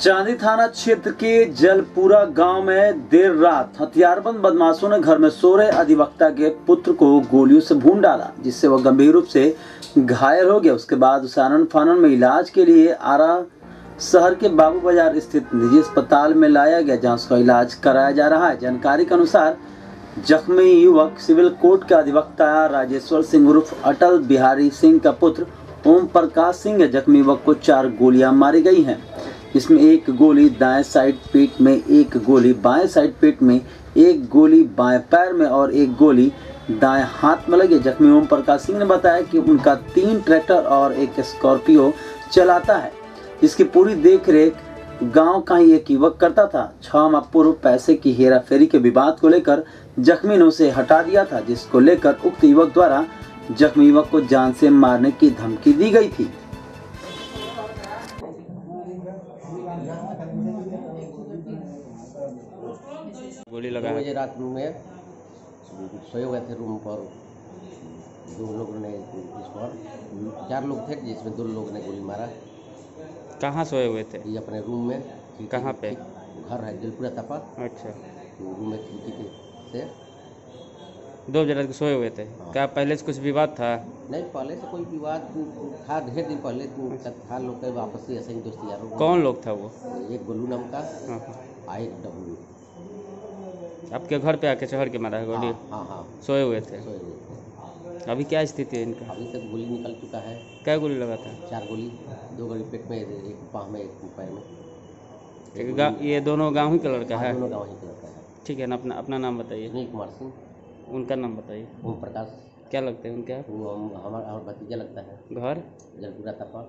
चांदी थाना क्षेत्र के जलपुरा गाँव में देर रात हथियारबंद बदमाशों ने घर में सो रहे अधिवक्ता के पुत्र को गोलियों से भून डाला, जिससे वह गंभीर रूप से घायल हो गया। उसके बाद उसे आनंद फानन में इलाज के लिए आरा शहर के बाबू बाज़ार स्थित निजी अस्पताल में लाया गया, जहाँ उसका इलाज कराया जा रहा है। जानकारी के अनुसार, जख्मी युवक सिविल कोर्ट के अधिवक्ता राजेश्वर सिंह उर्फ़ अटल बिहारी सिंह का पुत्र ओम प्रकाश सिंह है। जख्मी युवक को चार गोलियाँ मारी गई हैं। इसमें एक गोली दाएँ साइड पेट में, एक गोली बाएँ साइड पेट में, एक गोली बाएँ पैर में और एक गोली दाएँ हाथ में लगी। जख्मी ओम प्रकाश सिंह ने बताया कि उनका तीन ट्रैक्टर और एक स्कॉर्पियो चलाता है। इसकी पूरी देख रेख गाँव का ही एक युवक करता था। छह माह पूर्व पैसे की हेरा फेरी के विवाद को लेकर जख्मी ने उसे हटा दिया था, जिसको लेकर उक्त युवक द्वारा जख्मी युवक को जान से मारने की धमकी दी गई थी। गोली लगा। दो बजे रात में सोए हुए थे रूम पर। दो लोगों ने इस पर चार लोग थे जिसमें दो लोग ने गोली मारा। कहाँ सोए हुए थे? ये अपने रूम में। कहाँ पे? घर है दिलपुरा तपा। अच्छा। रूम में खिड़की के से। दो बजे रात को सोए हुए थे? हाँ। क्या पहले से कुछ विवाद था? नहीं पहले से कोई विवाद था ढेर दिन पहले था लोग के आपसी ऐसे ही दोस्ती यार कौन लोग था वो? एक गोलू नाम का हाँ, हाँ। आ एक डब्लू। आपके घर पे आके चढ़ के मारा है गोली हाँ हाँ हाँ। सोए हुए थे? सोए हुए थे। अभी क्या स्थिति है इनका? अभी तक गोली निकल चुका है। क्या गोली लगा था? चार गोली दो गोली पेट में एक पाँव में एक पैर में। एक ये दोनों गाँव ही का लड़का हाँ, दोनों गाँव ही के लड़का है। ठीक है ना अपना अपना नाम बताइए। सुनील कुमार सिंह। उनका नाम बताइए। ओम प्रकाश क्या लगते हैं उनके वो हमारा हमारा भतीजा लगता है। घर? जलपुरा तपा